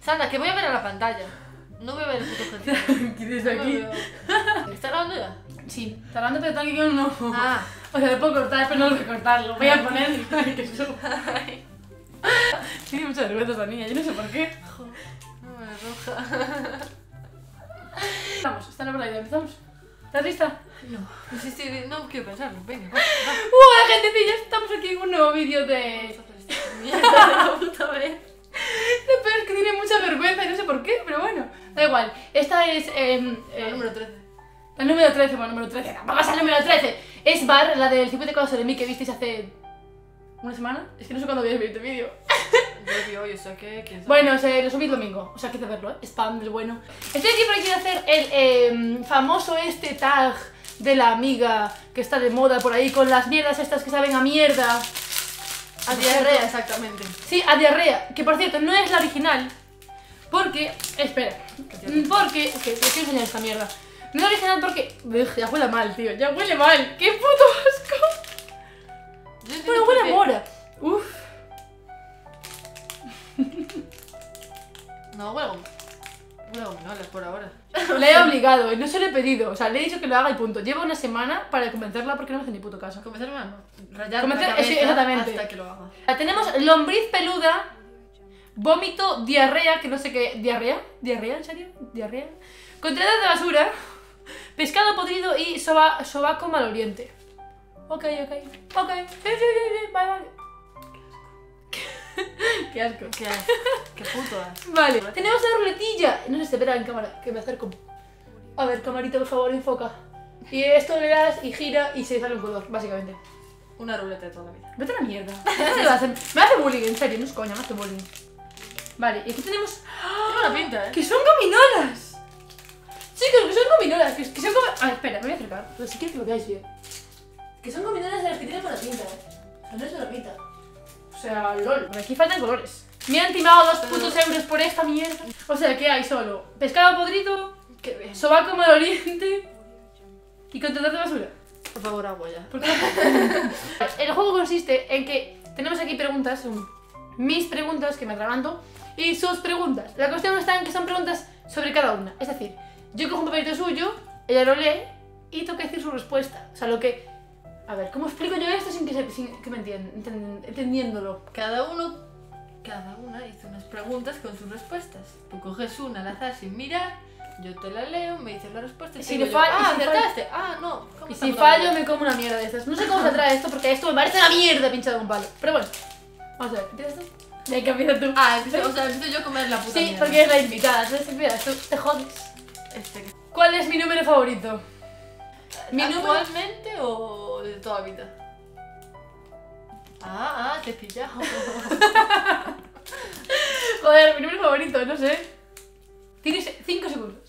Sandra, que voy a ver a la pantalla. No voy a ver el puto. ¿Quieres No veo. ¿Está grabando ya? Sí, está hablando pero tal que yo no. Ah. O sea, lo puedo cortar, pero no lo voy a cortar, lo voy a poner y que suba. Tiene mucha vergüenza esta niña, yo no sé por qué. No me roja. Vamos, está la idea, empezamos. ¿Estás lista? No. Sí, sí, no quiero pensarlo. Venga, va. ¡Uh, gentecilla! Estamos aquí en un nuevo vídeo de... Mierda de la puta vez. Lo peor es que tiene mucha vergüenza y no sé por qué, pero bueno, da igual. Esta es... El eh, número 13. La número 13, bueno, número 13, tampoco es el número 13. Es Bar, la del 50 cosas de mí que visteis hace una semana. Es que no sé cuándo veis este vídeo. Yo hoy, o sea que. Bueno, se lo subí el domingo, o sea, que hay que verlo, ¿eh? Spam del bueno. Estoy aquí porque quiero hacer el em, famoso este tag de la amiga que está de moda por ahí con las mierdas estas que saben a mierda. A diarrea, exactamente. Sí, a diarrea, que por cierto no es la original. Porque, espera, porque, que te quiero enseñar esta mierda. No es la original porque, ya huele mal, tío, ya huele mal. ¡Qué puto asco! Yo Bueno, huele a mora. Uf. No, huele huele a por ahora. Le he obligado, y no se lo he pedido. O sea, le he dicho que lo haga y punto. Llevo una semana para convencerla porque no me hace ni puto caso. Comenzar a rayar Convencer- la cabeza sí, exactamente. hasta que lo haga. La tenemos lombriz peluda, vómito, diarrea, que no sé qué. ¿Diarrea? ¿Diarrea? ¿En serio? ¿Diarrea? Contenedor de basura, pescado podrido y soba, sobaco maloriente. Ok, ok. Ok. Sí, sí, sí, sí. Vale, vale. Qué asco. Qué asco. Qué puto asco. Vale, tenemos la ruletilla. No sé si se verá en cámara, que me acerco. A ver, camarita, por favor, enfoca. Y esto le das y gira y se sale un color, básicamente. Una ruleta de toda la vida. Vete a la mierda. me, hace, me hace bullying, en serio, no es coña, me hace bullying. Vale, y aquí tenemos. Tiene buena pinta, ¿eh? ¡Que son gominolas! Chicos, que son gominolas, que, que son como. Ah, espera, me voy a acercar. Pero si que lo veáis bien. Que son gominolas de las que tienen buena pinta, eh. No es una pinta. O sea, lol. Por aquí faltan colores. Me han timado dos putos euros por esta mierda. O sea, que hay solo pescado podrido, Qué bien. sobaco maloriente y contenedor de basura. Por favor, agua ya. ¿Por qué? El juego consiste en que tenemos aquí preguntas, son mis preguntas que me atraganto y sus preguntas. La cuestión está en que son preguntas sobre cada una. Es decir, yo cojo un papelito suyo, ella lo lee y tengo que decir su respuesta. O sea, lo que... A ver, ¿cómo explico yo esto sin que, se- sin que me entiendan? Enten- entendiéndolo. Cada uno, cada una hizo unas preguntas con sus respuestas. Tú coges una al azar sin mirar, yo te la leo, me dices la respuesta y te si digo le yo, fall- y ah, si acertaste, ah, no. ¿cómo Y si fallo me como una mierda de estas. No sé cómo se trae esto porque esto me parece una mierda pinchado con un palo. Pero bueno, vamos a ver, ¿empiezas tú? Ya que empieza tú. Ah, empiezo, o sea, empiezo yo a comer la puta Sí, mierda. porque es la invitada, entonces empiezas tú, te jodes. Este, ¿Cuál es mi número favorito? Mi número... ¿Actualmente o de toda vida? Ah, ah, te he pillado. Joder, mi número favorito, no sé. Tienes 5 segundos.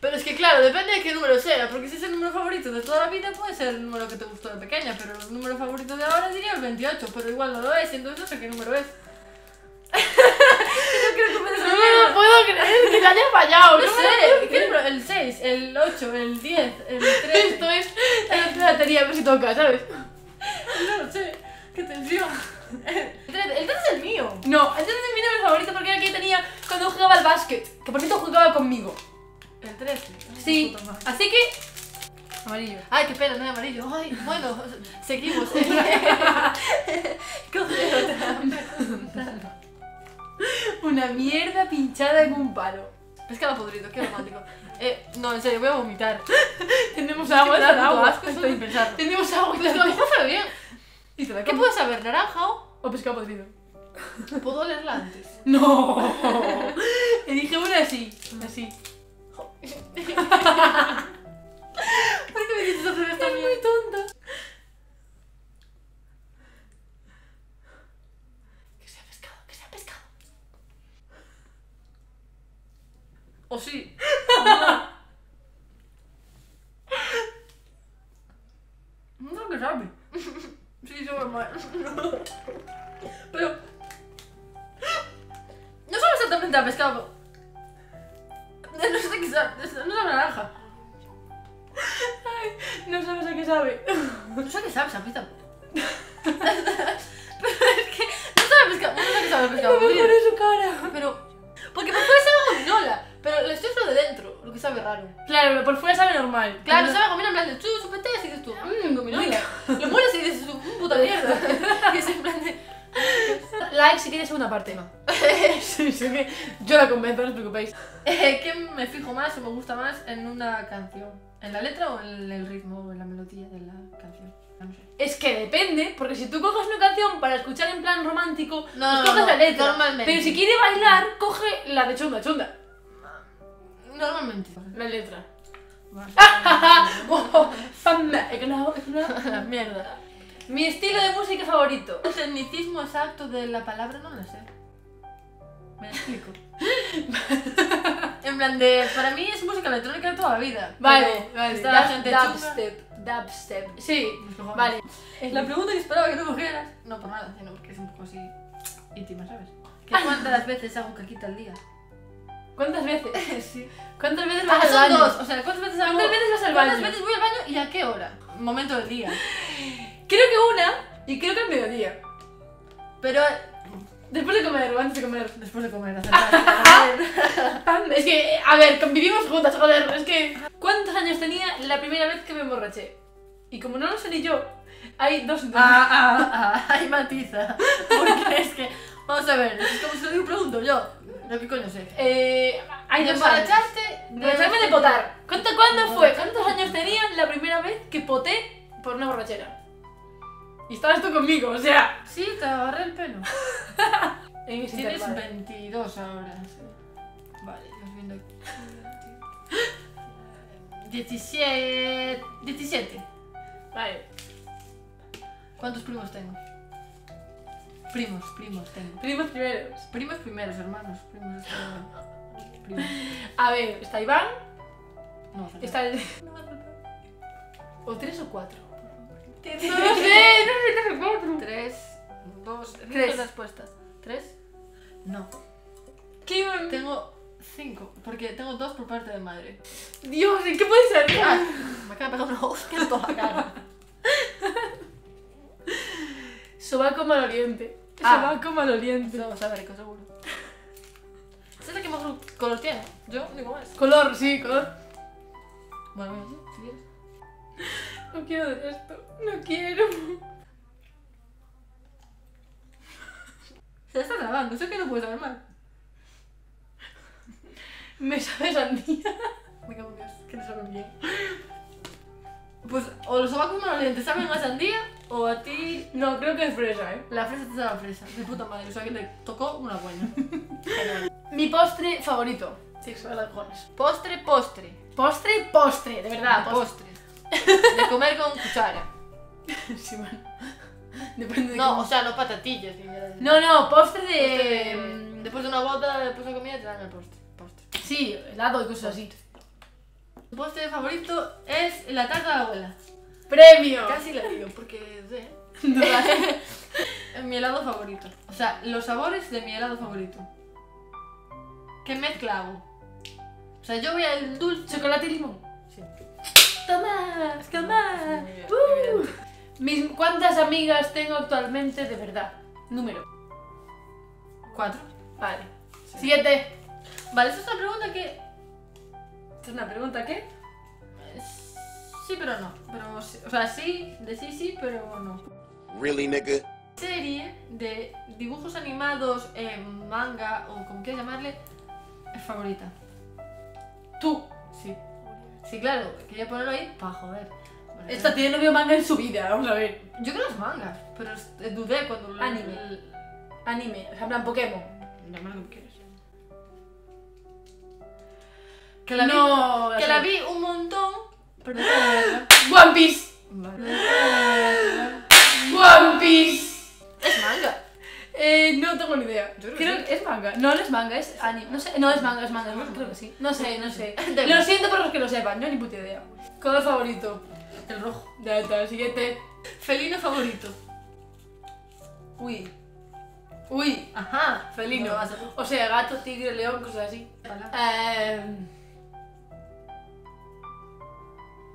Pero es que claro, depende de qué número sea, porque si es el número favorito de toda la vida puede ser el número que te gustó de pequeña, pero el número favorito de ahora diría el 28, pero igual no lo es, y entonces no sé qué número es. no esa No me mierda. lo puedo creer que te haya fallado. No no sé, ¿qué número? El 6, el 8, el 10, el 3. Esto es la lotería, a ver si toca, ¿sabes? No lo sé, qué tensión. El 3, el 3 es el mío. No, entonces es mi número favorito porque era el que tenía cuando jugaba al básquet. Que por cierto jugaba conmigo. El 13. Sí, así que... Amarillo. Ay, qué pena, no hay amarillo. Ay, bueno, seguimos. Una mierda pinchada en un palo. Pescado podrido, qué romántico. Eh, no, en serio, voy a vomitar. Tenemos agua, me es da agua. asco solo de pensarlo. Tenemos agua Pues lo mejor bien. Y te la ¿Qué puede saber? ¿Naranja o? O pescado podrido. ¿Puedo olerla antes? No. Le dije una así. Así. ¿Por qué me dices otra vez Es también? muy tonta. Que sea pescado, que sea pescado. ¿O sí? No sé qué sabe. Sí, sabe mal. Pero... No sabe exactamente a pescado no sabe naranja. Ay, no sabes a qué sabe. No sé a qué sabe, a pizza. Pero es que no sabe pescado, no sabe qué sabe pescado. No me pone su cara. Pero porque por fuera sabe gominola, pero lo estoy lo de dentro, lo que sabe raro. Claro, pero por fuera sabe normal. Claro, sabe gominola en plan de chu, supete, y dices tú, mmm, gominola. Lo mueres y dices, mmm, puta mierda. que es en plan de... Like si quieres segunda parte. No. sí, sí, que yo la convenzo, no os preocupéis. eh, ¿qué me fijo más o me gusta más en una canción? ¿En la letra o en el ritmo o en la melodía de la canción? No sé. Es que depende, porque si tú coges una canción para escuchar en plan romántico, No, pues coges la letra. normalmente. Pero si quiere bailar, coge la de chunda chunda. Normalmente. La letra. Más- Oh, fama, egnao, egnao. la mierda. Mi estilo de música favorito. El tecnicismo exacto de la palabra no lo sé. Me explico. en plan de, para mí es música electrónica de toda la vida. Vale, vale. Está la gente dubstep, dubstep. Sí, vale. La pregunta que esperaba que no cogieras. No por nada, sino porque es un poco así íntima, ¿sabes? ¿Que ¿Cuántas veces hago caquita al día? ¿Cuántas veces? sí. ¿Cuántas veces Ah, vas al son baño? dos. O sea, ¿cuántas veces hago? ¿Cuántas veces vas al ¿Cuántas baño? veces voy al baño y a qué hora? Momento del día. Creo que una y creo que al mediodía. Pero Después de comer o antes de comer. después de comer, acertar. Es que, a ver, convivimos juntas, joder. Es que. ¿Cuántos años tenía la primera vez que me emborraché? Y como no lo sé ni yo, hay dos. Ah, ah, ah, ahí matiza. Porque es que, vamos a ver, es como si lo digo, pregunto yo. ¿Yo qué coño sé? Eh, hay ¿De dos años. emborracharte? Emborracharme de potar. ¿Cuánto, ¿Cuándo fue? ¿Cuántos años tenía la primera vez que poté por una borrachera? Y estabas tú conmigo, o sea. Sí, te agarré el pelo. En ese Tienes intervalo. 22 ahora. Vale, estás viendo aquí. 17. 17. Vale. ¿Cuántos primos tengo? Primos, primos tengo. Primos primeros. Primos primeros, hermanos. Primos. eh, Primos. A ver, está Iván, No, está el. O tres o cuatro. No sé, sé, no sé, no sé cuatro. Tres, dos, Tres. respuestas. ¿Tres? No. ¿Qué? Tengo cinco, porque tengo dos por parte de madre. Dios, ¿y qué puede ser? Ah, me acaba de pegar una hostia en toda la cara. Sobaco maloliente. Ah. Sobaco maloliente. Vas a ver, seguro. ¿Sabes qué mejor color tiene? Yo digo más. Color, sí, color. Bueno, No quiero de esto. No quiero. Se está grabando, sé que no puedes saber mal. Me sabe sandía. Me cago en Dios, que no saben bien. Pues o los sobacos malolientes saben a sandía o a ti No, creo que es fresa, ¿eh? la fresa te sabe a fresa. De puta madre, o sea que le tocó una buena. Mi postre favorito. Sí, son las. Postre, postre. Postre, postre, de verdad. Postre. De comer con cuchara. Sí, bueno. Depende de No, cómo- o sea, no patatillas. No, no, postre Postre de. de- Después de una boda, después de comida, te dan el postre. postre. Sí, helado y cosas así. Mi postre favorito es la tarta de la abuela. ¡Premio! Casi la digo, porque sé. Mi helado favorito. O sea, los sabores de mi helado favorito. ¿Qué mezcla hago? O sea, yo voy al dulce. Chocolate y limón. Toma. Muy bien, Uh. Mis, ¿Cuántas amigas tengo actualmente de verdad? Número. Cuatro. Vale. Sí. Siete. Vale, esa es una pregunta que. ¿Esta es una pregunta qué? eh, Sí, pero no. Pero, o sea, sí, de sí, sí, pero no. Really, nigga? Serie de dibujos animados, eh, manga o como quieras llamarle, es favorita. Tú. Sí. Sí, claro, quería ponerlo ahí para joder. Esta tiene novio manga en su vida, vamos a ver. Yo creo que es manga, pero eh, dudé cuando lo. Anime. el- Anime, o sea, en plan Pokémon. Llámalo como quieras. Que la no, vi, que la vi un montón, pero no One Piece. Vale. Manga. No, no es manga, es anime. No sé, no es manga, es manga. Creo que sí. No sé, no sé. Lo siento por los que lo sepan, yo ni puta idea. Color favorito. El rojo. Ya está, el siguiente. Felino favorito. Uy. Uy. Ajá. Felino. No O sea, gato, tigre, león, cosas así. Eh...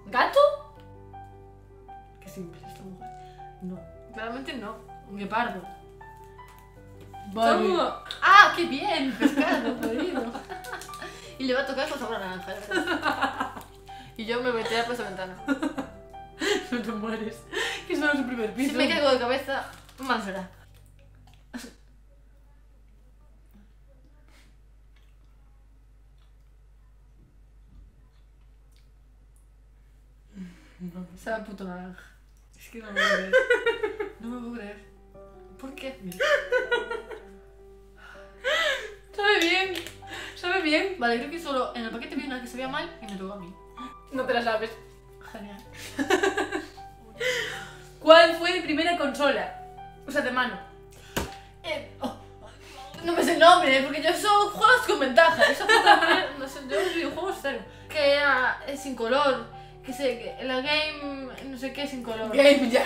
¿Gato? Qué simple es esta mujer. No. Claramente no. Un guepardo. ¿Cómo? ¡Ah, qué bien! Pescado, jodido. y le va a tocar con sabor a naranja, verdad. Y yo me voy a por esa ventana. No te mueres. Que es solo su primer piso. Si me caigo de cabeza, mal será. Sabe a puto naranja. Es que no me puedo creer. No me puedo creer. ¿Por qué? Sabe bien. Sabe bien. Vale, creo que solo en el paquete vi una que se veía mal y me tocó a mí. No te la sabes. Genial. ¿Cuál fue mi primera consola? O sea, de mano. Eh, oh, no me sé el nombre, porque yo soy juegos con ventaja. Esa puta no sé, yo videojuegos cero. Que era eh, sin color, que sé, que la game, no sé qué sin color. Game ya.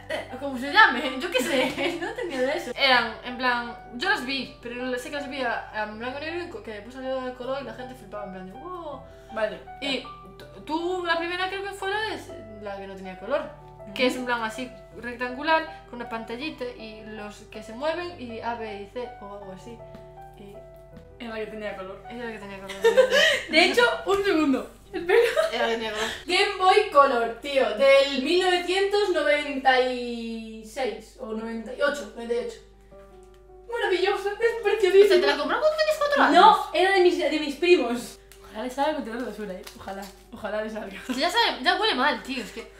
¿Cómo se llame? Yo qué sé, no tenía de eso. Eran, en plan, yo las vi, pero sé que las vi a- en blanco y negro que después salió de color y la gente flipaba en plan de wow. Vale. Y tú- la primera creo que fue la, de, la que no tenía color. Que es en plan así rectangular, con una pantallita y los que se mueven y A, B y C o algo así. Y En la que tenía color. era la que tenía color. De hecho, un segundo. Espera. Era la que tenía color. Game Boy Color, tío, del 1996 o 98, 98. Maravilloso, es O sea, ¿te preciosísimo. la compró cuando tenías cuatro años? No, era de mis, de mis primos. Ojalá le salga con de basura, eh. Ojalá, ojalá le salga. Ya, sabe, ya huele mal, tío. Es que.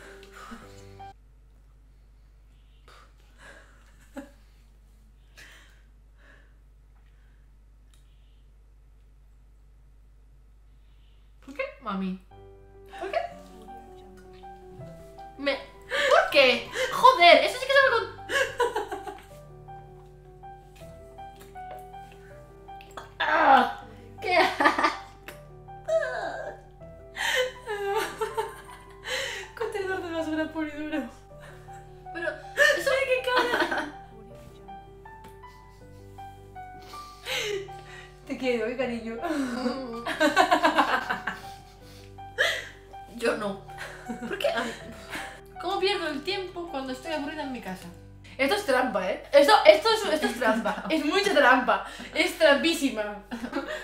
¿Por cuando estoy aburrida en mi casa? Esto es trampa, ¿eh? Esto, esto, es, esto es trampa. Es mucha trampa. Es trampísima.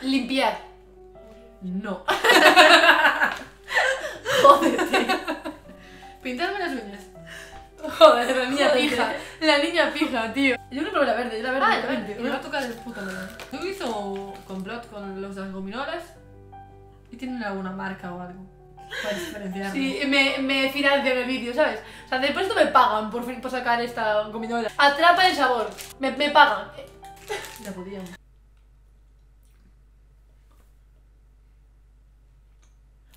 Limpiar. No. Jódete. Pintarme las uñas. Joder, la niña Joder. pija. La niña pija, tío. Yo no probé la verde, yo la verde. Ah, la verde. Me va a tocar el puto melón. ¿Tú hizo complot con los de las gominolas? ¿Y tienen alguna marca o algo? Para. Sí, me, me financian el vídeo, ¿sabes? O sea, después esto me pagan por, fin- por sacar esta gominola. Atrapa el sabor. Me, me pagan. Ya podían.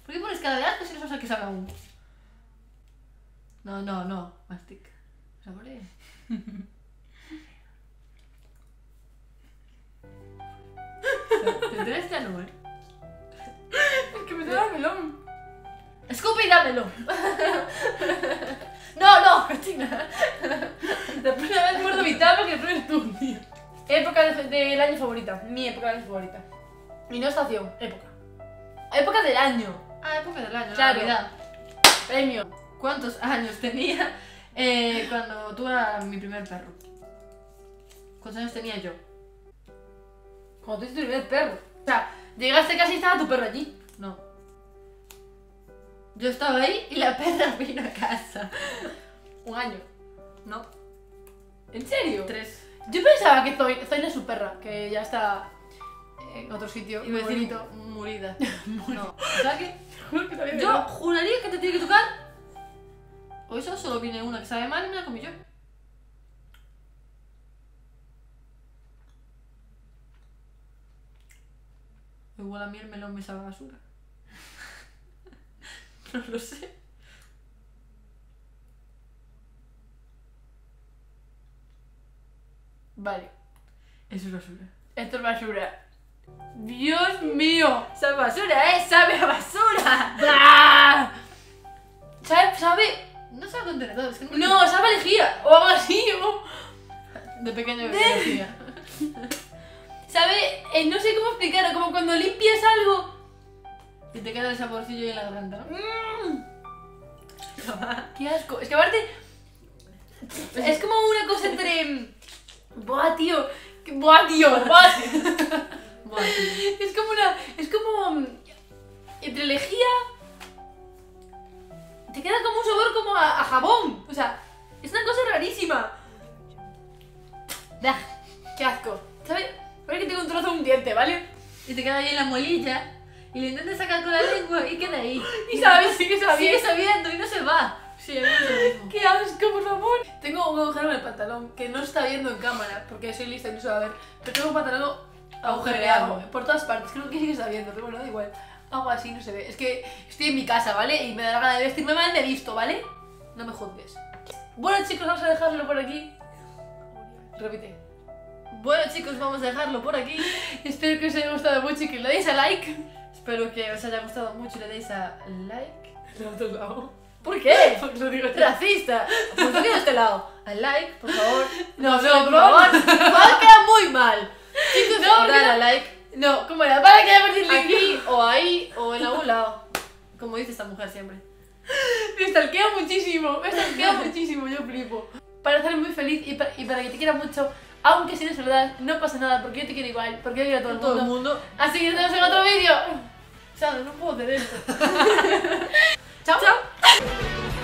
¿Por qué pones cara de asco si no sabes a qué sabe aún? No, no, no. Mastic. Saboree. Te tenés ya no, eh. Es que me da el melón. Escupe y dámelo. No, no, cochina. La primera vez muerdo mitad porque no eres tú, tío. Época de- del año favorita. Mi época del año favorita. Y no estación, época. Época del año. Ah, época del año, Claro. la Navidad. Premio. ¿Cuántos años tenía eh, cuando tuve a mi primer perro? ¿Cuántos años tenía yo? Cuando tuviste tu primer perro. O sea, llegaste casi y estaba tu perro allí. No. Yo estaba ahí y la perra vino a casa. Un año. No, ¿En serio? tres. Yo pensaba que Zoe, Zoe es su perra, que ya está en otro sitio. A muy decir murida. No. O sea que Juro que todavía yo juraría que te tiene que tocar. O eso solo viene una que sabe mal y me la comí yo. Igual a mí el melón me sabe basura. no lo sé. Vale. Eso es basura. Esto es basura. Dios mío. Sabe basura, ¿eh? Sabe a basura. ¡Bah! ¿Sabe? ¿Sabe? No sabe contenedor, es que No, sabe a lejía. O algo así. O... De pequeño De-. ¿Sabe? Eh, no sé cómo explicarlo. Como cuando limpias algo. Y te queda el saborcillo en la garganta, ¿no? ¡Mmm! ¡Qué asco! Es que aparte. Es como una cosa entre. Buah, tío. que- Buah, tío. Buah. Buah, tío. Es como una. Es como. mm, Entre lejía te queda como un sabor como a, a jabón. O sea, es una cosa rarísima. Qué asco. ¿Sabes? Parece que tengo un trozo de un diente, ¿vale? Y te queda ahí en la molilla. Y lo intentas sacar con la lengua y queda ahí. Y sabes, sigue Sigue sabiendo. sabiendo y no se va. Sí, a mí mismo. ¡Qué asco, por favor! Tengo un agujero en el pantalón que no está viendo en cámara porque soy lista y no se va a ver. Pero tengo un pantalón agujereado por todas partes. Creo que sí que está viendo, pero bueno, da igual. Hago así, no se ve. Es que estoy en mi casa, ¿vale? Y me da la gana de vestirme mal de visto, ¿vale? No me juzgues. Bueno, chicos, vamos a dejarlo por aquí. Repite. Bueno, chicos, vamos a dejarlo por aquí. Espero que os haya gustado mucho y que le deis a like. Espero que os haya gustado mucho y le deis a like. Lo otro lado. ¿Por qué? Lo digo yo. Racista. Pues yo de este lado. Al like, por favor. No, no, por favor. Igual queda muy mal. Chicos, No, no, dale no- a like. No, ¿cómo era? Para que el link. Aquí o ahí o en algún lado. Como dice esta mujer siempre. Me stalkea muchísimo, me stalkea muchísimo, yo flipo. Para hacerme muy feliz y para, y para que te quiera mucho, aunque si no es verdad, no pasa nada, porque yo te quiero igual, porque yo quiero a todo el Todo el mundo. mundo. Así que nos vemos en otro vídeo. Chao, no puedo hacer esto. Chao. Chao.